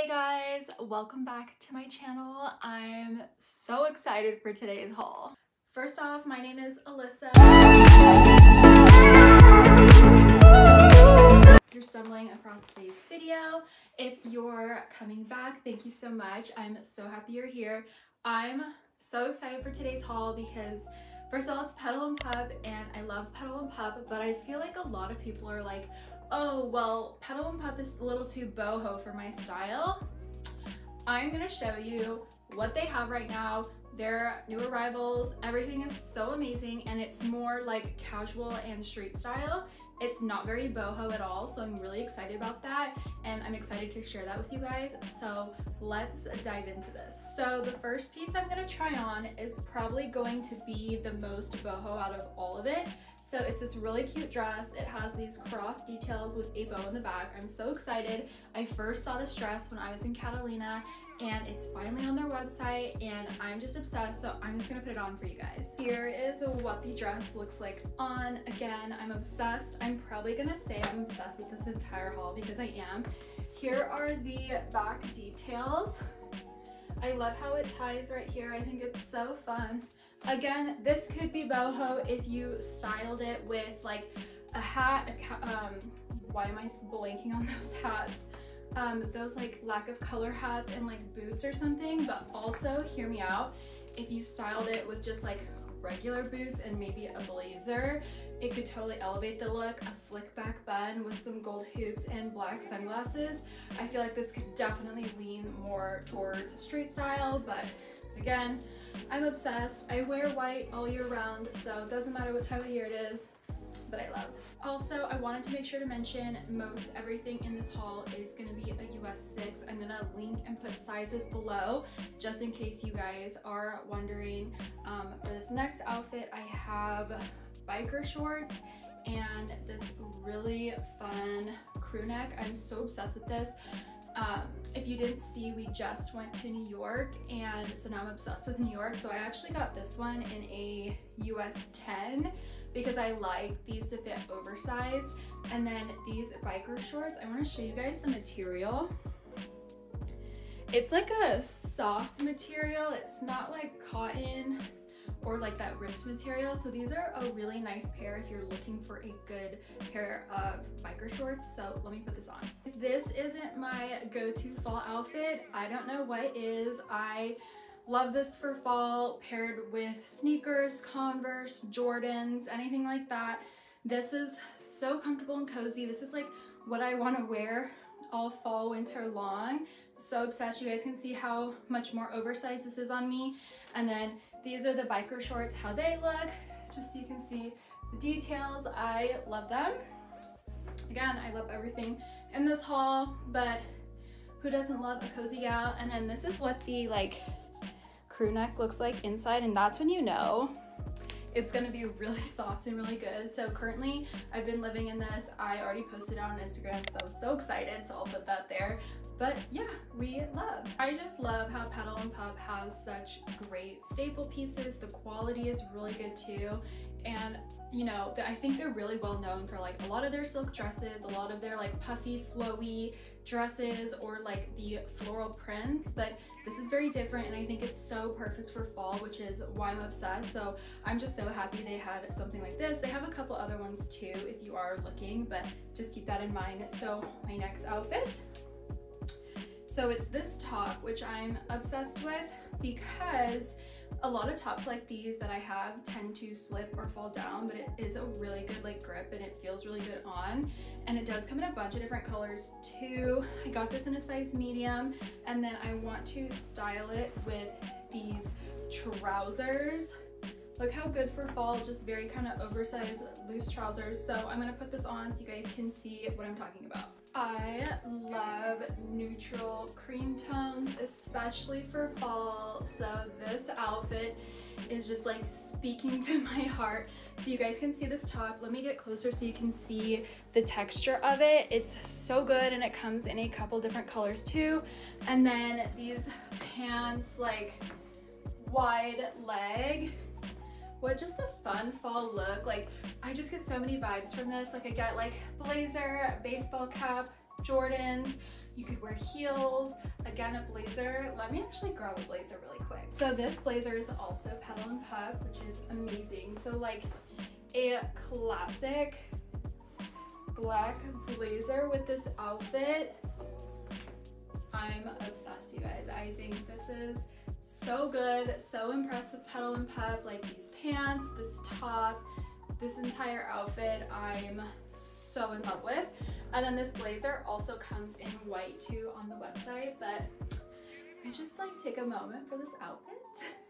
Hey guys, welcome back to my channel. I'm so excited for today's haul. First off, my name is Allysa. You're stumbling across today's video, if you're coming back, thank you so much. I'm so happy you're here. I'm so excited for today's haul because first of all, it's Petal and Pup and I love Petal and Pup, but I feel like a lot of people are like, oh, well, Petal and Pup is a little too boho for my style. I'm gonna show you what they have right now, their new arrivals, everything is so amazing and it's more like casual and street style. It's not very boho at all, so I'm really excited about that and I'm excited to share that with you guys. So let's dive into this. So the first piece I'm gonna try on is probably going to be the most boho out of all of it. So it's this really cute dress. It has these cross details with a bow in the back. I'm so excited. I first saw this dress when I was in Catalina and it's finally on their website and I'm just obsessed so I'm just gonna put it on for you guys. Here is what the dress looks like on. Again, I'm obsessed. I'm probably gonna say I'm obsessed with this entire haul because I am. Here are the back details. I love how it ties right here. I think it's so fun. Again, this could be boho if you styled it with like a hat, a um, why am I blanking on those hats? Um, those like lack of color hats and like boots or something, but also hear me out. If you styled it with just like regular boots and maybe a blazer, it could totally elevate the look. A slick back bun with some gold hoops and black sunglasses. I feel like this could definitely lean more towards street style, but again, I'm obsessed. I wear white all year round, so it doesn't matter what time of year it is, but I love. Also, I wanted to make sure to mention most everything in this haul is gonna be a US 6. I'm gonna link and put sizes below, just in case you guys are wondering. Um, for this next outfit, I have biker shorts and this really fun crew neck. I'm so obsessed with this. Um, if you didn't see, we just went to New York and so now I'm obsessed with New York. So I actually got this one in a US 10 because I like these to fit oversized. And then these biker shorts, I wanna show you guys the material. It's like a soft material. It's not like cotton or like that ripped material. So these are a really nice pair if you're looking for a good pair of biker shorts. So let me put this on. If this isn't my go-to fall outfit, I don't know what is. I love this for fall paired with sneakers, Converse, Jordans, anything like that. This is so comfortable and cozy. This is like what I want to wear all fall winter long so obsessed you guys can see how much more oversized this is on me and then these are the biker shorts, how they look, just so you can see the details. I love them. Again, I love everything in this haul, but who doesn't love a cozy gal? And then this is what the like crew neck looks like inside, and that's when you know it's gonna be really soft and really good. So currently I've been living in this. I already posted on Instagram, so I was so excited, so I'll put that there. But yeah, we love. I just love how Petal and Pup has such great staple pieces. The quality is really good too. And you know, I think they're really well known for like a lot of their silk dresses, a lot of their like puffy, flowy dresses or like the floral prints, but this is very different and I think it's so perfect for fall, which is why I'm obsessed. So I'm just so happy they had something like this. They have a couple other ones too if you are looking, but just keep that in mind. So my next outfit so it's this top, which I'm obsessed with because a lot of tops like these that I have tend to slip or fall down, but it is a really good like grip and it feels really good on. And it does come in a bunch of different colors too. I got this in a size medium and then I want to style it with these trousers. Look how good for fall, just very kind of oversized loose trousers. So I'm gonna put this on so you guys can see what I'm talking about. I love neutral cream tones, especially for fall. So this outfit is just like speaking to my heart. So you guys can see this top. Let me get closer so you can see the texture of it. It's so good and it comes in a couple different colors too. And then these pants, like wide leg what just a fun fall look. Like I just get so many vibes from this. Like I get like blazer, baseball cap, Jordans, You could wear heels. Again, a blazer. Let me actually grab a blazer really quick. So this blazer is also Petal and Pup, which is amazing. So like a classic black blazer with this outfit. I'm obsessed, you guys. I think this is so good. So impressed with Petal and Pup. Like these pants, this top, this entire outfit, I'm so in love with. And then this blazer also comes in white too on the website, but I just like take a moment for this outfit.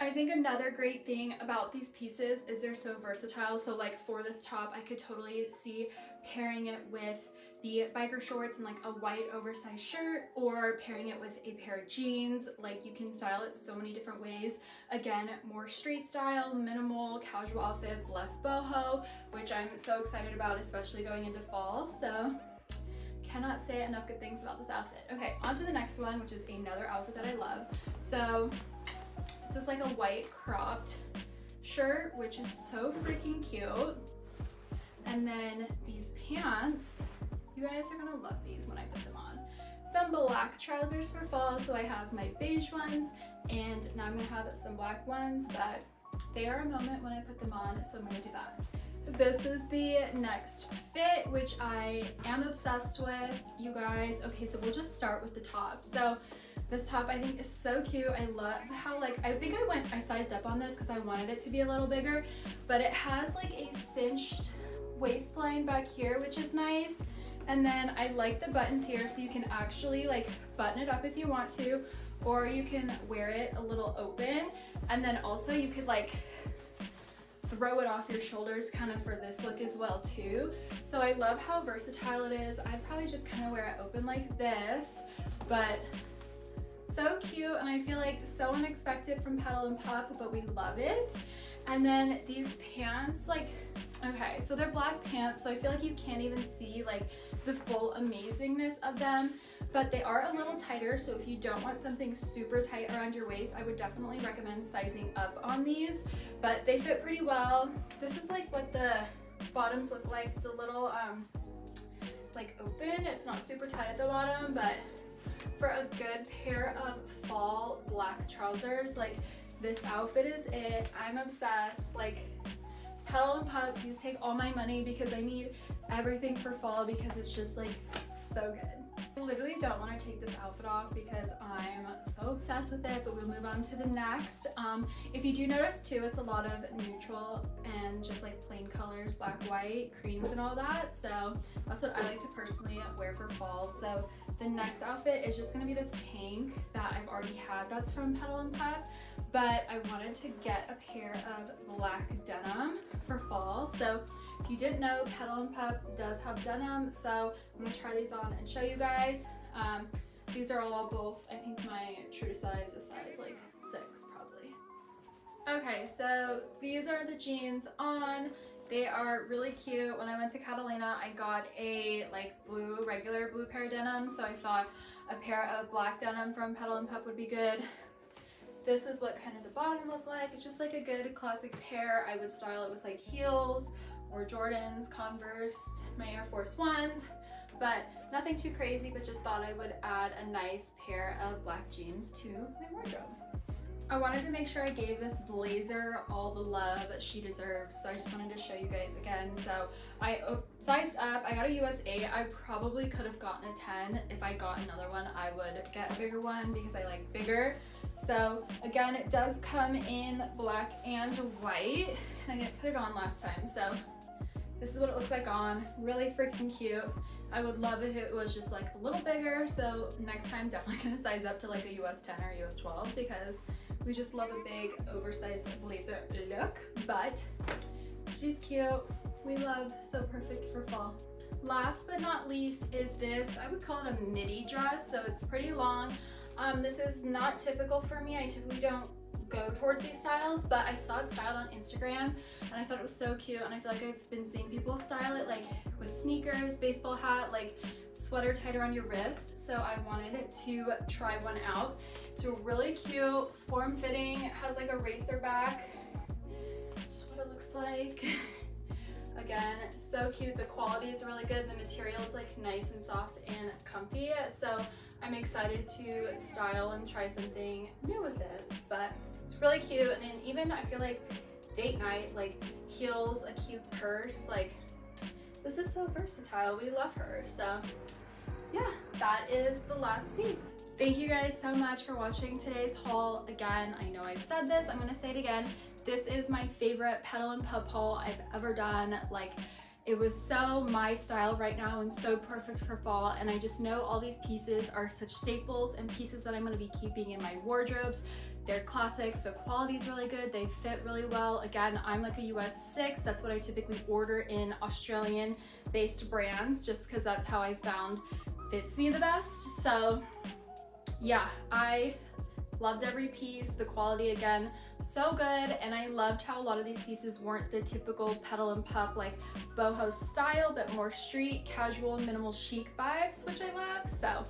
I think another great thing about these pieces is they're so versatile. So like for this top, I could totally see pairing it with the biker shorts and like a white oversized shirt or pairing it with a pair of jeans. Like you can style it so many different ways. Again, more street style, minimal, casual outfits, less boho, which I'm so excited about, especially going into fall. So cannot say enough good things about this outfit. Okay, on to the next one, which is another outfit that I love. So this is like a white cropped shirt, which is so freaking cute. And then these pants, you guys are gonna love these when I put them on. Some black trousers for fall, so I have my beige ones, and now I'm gonna have some black ones, but they are a moment when I put them on, so I'm gonna do that. This is the next fit, which I am obsessed with, you guys. Okay, so we'll just start with the top. So this top I think is so cute. I love how like, I think I went, I sized up on this because I wanted it to be a little bigger, but it has like a cinched waistline back here, which is nice. And then I like the buttons here so you can actually like button it up if you want to, or you can wear it a little open. And then also you could like throw it off your shoulders kind of for this look as well too. So I love how versatile it is. I'd probably just kind of wear it open like this, but so cute and I feel like so unexpected from Petal and Pup, but we love it. And then these pants, like, okay, so they're black pants, so I feel like you can't even see like the full amazingness of them, but they are a little tighter. So if you don't want something super tight around your waist, I would definitely recommend sizing up on these, but they fit pretty well. This is like what the bottoms look like. It's a little um, like open. It's not super tight at the bottom, but for a good pair of fall black trousers, like this outfit is it. I'm obsessed. Like Petal and Pup, please take all my money because I need everything for fall because it's just like so good. I literally don't want to take this outfit off because I'm so obsessed with it, but we'll move on to the next. Um, if you do notice too, it's a lot of neutral and just like plain colors, black, white, creams and all that. So that's what I like to personally wear for fall. So the next outfit is just gonna be this tank that I've already had that's from Petal and Pup, but I wanted to get a pair of black denim for fall. So if you didn't know, Petal and Pup does have denim, so I'm gonna try these on and show you guys. Um, these are all both, I think my true size is size like six probably. Okay, so these are the jeans on. They are really cute. When I went to Catalina, I got a like blue, regular blue pair of denim, so I thought a pair of black denim from Petal and Pup would be good. This is what kind of the bottom looked like. It's just like a good classic pair. I would style it with like heels or Jordans, Converse, my Air Force Ones, but nothing too crazy, but just thought I would add a nice pair of black jeans to my wardrobe. I wanted to make sure I gave this blazer all the love she deserves, so I just wanted to show you guys again. So I sized up, I got a US 8. I probably could have gotten a 10. If I got another one, I would get a bigger one because I like bigger. So again, it does come in black and white, and I didn't put it on last time, so this is what it looks like on. Really freaking cute. I would love if it was just like a little bigger. So next time definitely gonna size up to like a US 10 or US 12 because we just love a big oversized blazer look. But she's cute. We love so perfect for fall. Last but not least is this, I would call it a midi dress. So it's pretty long. Um, this is not typical for me. I typically don't go towards these styles, but I saw it styled on Instagram and I thought it was so cute and I feel like I've been seeing people style it like with sneakers, baseball hat, like sweater tied around your wrist. So I wanted to try one out. It's a really cute, form-fitting, has like a racer back. That's what it looks like. Again, so cute. The quality is really good. The material is like nice and soft and comfy. So I'm excited to style and try something new with this, but it's really cute. And then even I feel like date night, like heels, a cute purse, like this is so versatile. We love her. So yeah, that is the last piece. Thank you guys so much for watching today's haul. Again, I know I've said this, I'm gonna say it again. This is my favorite Petal and Pup haul I've ever done. Like, it was so my style right now and so perfect for fall and I just know all these pieces are such staples and pieces that I'm going to be keeping in my wardrobes. They're classics, the quality is really good, they fit really well. Again, I'm like a US 6, that's what I typically order in Australian based brands just because that's how I found fits me the best. So yeah, I loved every piece, the quality again, so good. And I loved how a lot of these pieces weren't the typical petal and pup like boho style, but more street, casual, minimal chic vibes, which I love. So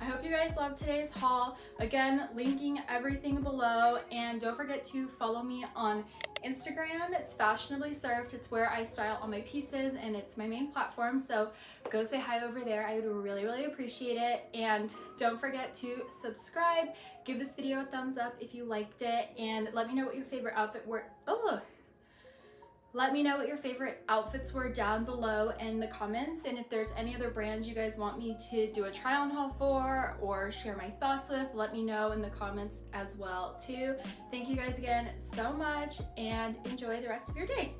I hope you guys loved today's haul. Again, linking everything below and don't forget to follow me on Instagram. It's fashionably surfed. It's where I style all my pieces and it's my main platform. So go say hi over there. I would really, really appreciate it. And don't forget to subscribe. Give this video a thumbs up if you liked it and let me know what your favorite outfit were. Oh, let me know what your favorite outfits were down below in the comments and if there's any other brands you guys want me to do a try on haul for or share my thoughts with, let me know in the comments as well too. Thank you guys again so much and enjoy the rest of your day.